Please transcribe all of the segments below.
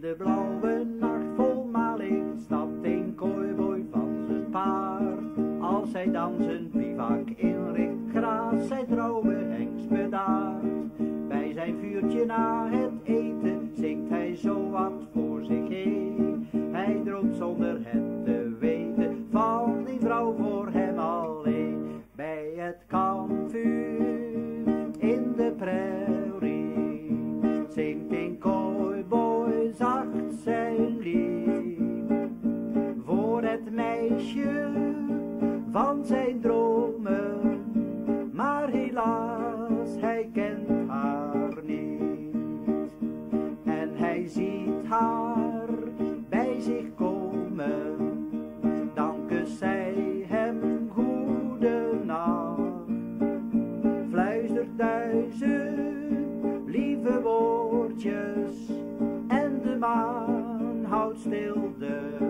De blauwe nacht vol maling stapt een kooiboy van zijn paard. Als hij dan zijn bivak inricht, graast zij trouwe hengst bedaard. Bij zijn vuurtje na het eten zingt hij zo wat voor zich heen. Hij droomt zonder het te weten van die vrouw voor hem alleen. Bij het van zijn dromen, maar helaas hij kent haar niet. En hij ziet haar bij zich komen, dan kust zij hem goede nacht. Fluistert duizend lieve woordjes en de maan houdt stil de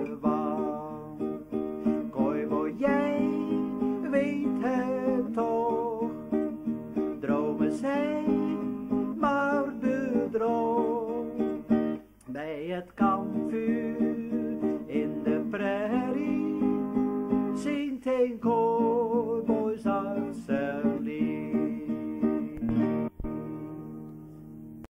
het kampvuur in de prairie. Zingt